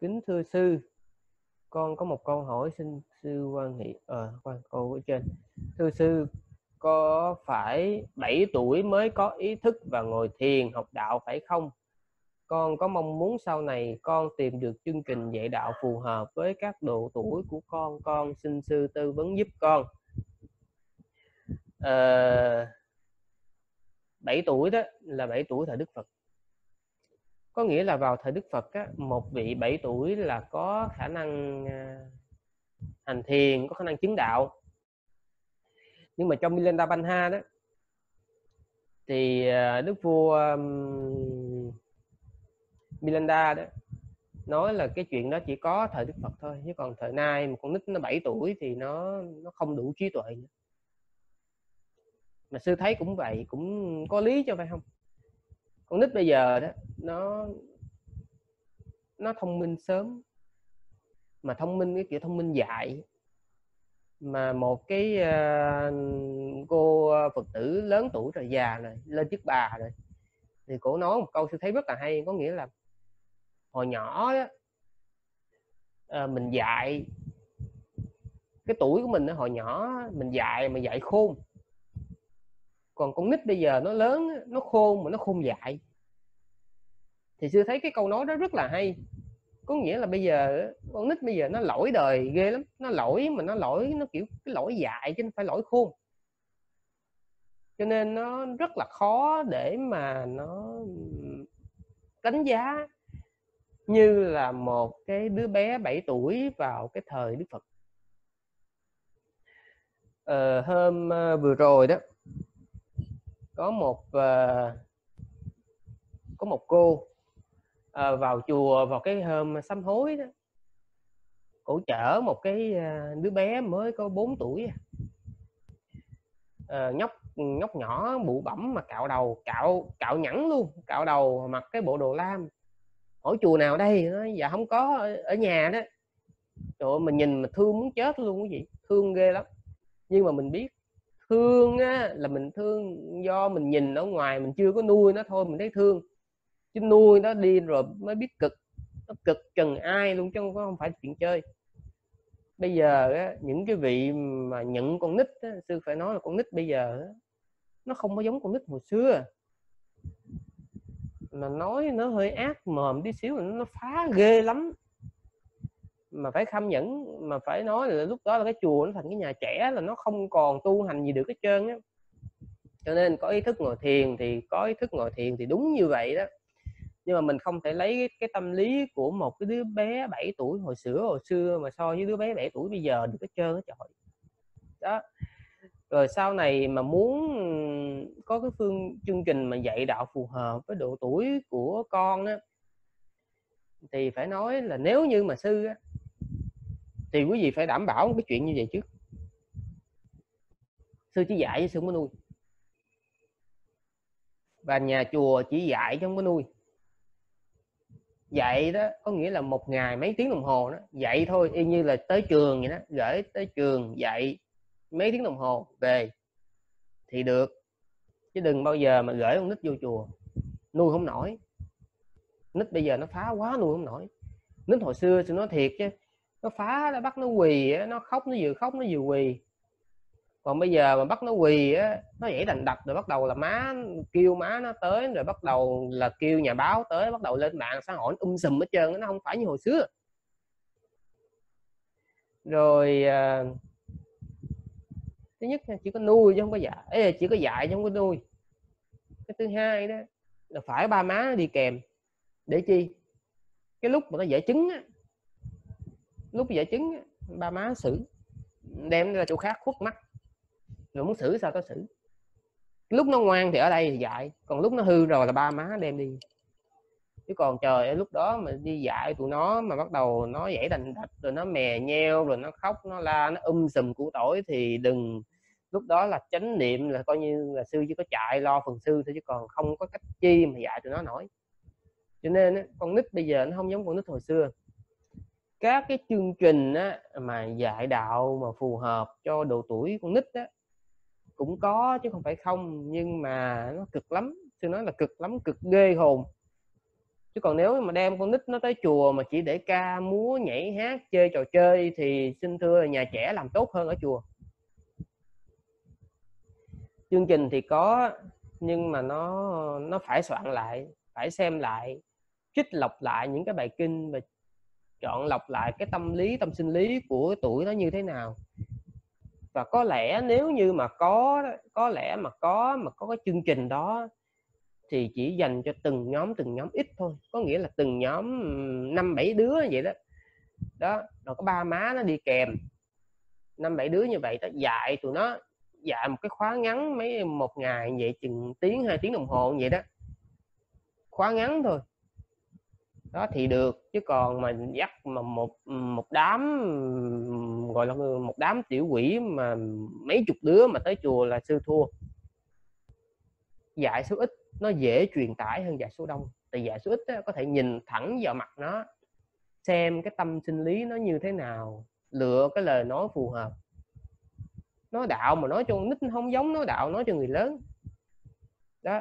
kính thưa sư con có một câu hỏi xin sư quan hệ ờ quan câu ở trên. Thưa sư có phải 7 tuổi mới có ý thức và ngồi thiền học đạo phải không? Con có mong muốn sau này con tìm được chương trình dạy đạo phù hợp với các độ tuổi của con. Con xin sư tư vấn giúp con. Ờ, 7 tuổi đó là 7 tuổi thời Đức Phật có nghĩa là vào thời Đức Phật á, một vị 7 tuổi là có khả năng à, hành thiền có khả năng chứng đạo nhưng mà trong Milinda Banha đó thì à, Đức vua Milinda đó nói là cái chuyện đó chỉ có thời Đức Phật thôi chứ còn thời nay một con nít nó 7 tuổi thì nó nó không đủ trí tuệ nữa. mà sư thấy cũng vậy cũng có lý cho phải không con nít bây giờ đó nó nó thông minh sớm mà thông minh cái kiểu thông minh dạy mà một cái uh, cô phật tử lớn tuổi rồi già rồi lên chức bà rồi thì cổ nói một câu sư thấy rất là hay có nghĩa là hồi nhỏ đó, uh, mình dạy cái tuổi của mình đó, hồi nhỏ mình dạy mà dạy khôn còn con nít bây giờ nó lớn nó khôn mà nó khôn dại. Thì sư thấy cái câu nói đó rất là hay. Có nghĩa là bây giờ con nít bây giờ nó lỗi đời ghê lắm. Nó lỗi mà nó lỗi nó kiểu cái lỗi dại chứ không phải lỗi khôn. Cho nên nó rất là khó để mà nó đánh giá như là một cái đứa bé 7 tuổi vào cái thời Đức Phật. Ờ, hôm ờ, vừa rồi đó có một uh, có một cô uh, vào chùa vào cái hôm sám hối đó. Cổ chở một cái ờ, đứa bé mới có 4 tuổi à, nhóc nhóc nhỏ bụ bẩm mà cạo đầu cạo cạo nhẵn luôn cạo đầu mặc cái bộ đồ lam. Hỏi chùa nào đây? Nó dạ không có ở, ở nhà đó. Trời ơi, mình nhìn mà thương muốn chết luôn cái gì thương ghê lắm. Nhưng mà mình biết thương á, là mình thương do mình nhìn ở ngoài mình chưa có nuôi nó thôi mình thấy thương. Chứ nuôi nó đi rồi mới biết cực nó cực chừng ai luôn chứ không phải chuyện chơi. Bây giờ á, những cái vị mà nhận con nít á, sư phải nói là con nít bây giờ á, nó không có giống con nít hồi xưa. Mà nói nó hơi ác mồm tí xíu nó phá ghê lắm mà phải khâm nhẫn mà phải nói là lúc đó là cái chùa nó thành cái nhà trẻ là nó không còn tu hành gì được hết trơn á. Cho nên có ý thức ngồi thiền thì có ý thức ngồi thiền thì đúng như vậy đó. Nhưng mà mình không thể lấy cái, cái tâm lý của một cái đứa bé 7 tuổi hồi xưa hồi xưa mà so với đứa bé 7 tuổi bây giờ được cái trơn á trời. Đó. Rồi sau này mà muốn có cái phương chương trình mà dạy đạo phù hợp với độ tuổi của con á thì phải nói là nếu như mà sư á thì quý vị phải đảm bảo một cái chuyện như vậy trước. Sư chỉ dạy sư không có nuôi. Và nhà chùa chỉ dạy chứ không có nuôi. Dạy đó có nghĩa là một ngày mấy tiếng đồng hồ đó, dạy thôi, y như là tới trường vậy đó, gửi tới trường dạy mấy tiếng đồng hồ về thì được. Chứ đừng bao giờ mà gửi con nít vô chùa, nuôi không nổi. Nít bây giờ nó phá quá, nuôi không nổi. Nít hồi xưa thì nói thiệt chứ nó phá nó bắt nó quỳ nó khóc nó vừa khóc nó vừa quỳ. Còn bây giờ mà bắt nó quỳ á nó nhảy đành đập rồi bắt đầu là má kêu má nó tới rồi bắt đầu là kêu nhà báo tới bắt đầu lên mạng xã hội um sùm hết trơn nó không phải như hồi xưa. Rồi à, thứ nhất chỉ có nuôi chứ không có dạy. Ê, chỉ có dạy chứ không có nuôi. Cái thứ hai đó là phải ba má đi kèm. Để chi? Cái lúc mà nó dễ chứng á lúc giải chứng ba má xử, đem ra chỗ khác, khuất mắt. Rồi muốn xử sao có xử? Lúc nó ngoan thì ở đây thì dạy, còn lúc nó hư rồi là ba má đem đi. Chứ còn trời lúc đó mà đi dạy tụi nó mà bắt đầu nó dãy đành đạch, rồi nó mè nheo, rồi nó khóc, nó la, nó um sùm củ tỏi thì đừng. Lúc đó là chánh niệm là coi như là sư chỉ có chạy, lo phần sư thôi, chứ còn không có cách chi mà dạy tụi nó nổi. Cho nên con nít bây giờ nó không giống con nít hồi xưa các cái chương trình á, mà dạy đạo mà phù hợp cho độ tuổi con nít á, cũng có chứ không phải không nhưng mà nó cực lắm sư nói là cực lắm cực ghê hồn. Chứ còn nếu mà đem con nít nó tới chùa mà chỉ để ca múa nhảy hát chơi trò chơi thì xin thưa nhà trẻ làm tốt hơn ở chùa. Chương trình thì có nhưng mà nó nó phải soạn lại phải xem lại trích lọc lại những cái bài kinh và chọn lọc lại cái tâm lý, tâm sinh lý của tuổi nó như thế nào. Và có lẽ nếu như mà có có lẽ mà có mà có cái chương trình đó thì chỉ dành cho từng nhóm từng nhóm ít thôi. Có nghĩa là từng nhóm năm, bảy đứa vậy đó. Đó, rồi có ba má nó đi kèm. Năm, bảy đứa như vậy đó, dạy tụi nó, dạy một cái khóa ngắn mấy một ngày, vậy chừng tiếng, hai tiếng đồng hồ vậy đó. Khóa ngắn thôi đó thì được chứ còn mà dắt mà một một đám gọi là một đám tiểu quỷ mà mấy chục đứa mà tới chùa là sư thua. Dạy số ít nó dễ truyền tải hơn dạy số đông. Tại dạy số ít á, có thể nhìn thẳng vào mặt nó xem cái tâm sinh lý nó như thế nào lựa cái lời nói phù hợp. Nói đạo mà nói cho nít không giống nói đạo nói cho người lớn. Đó.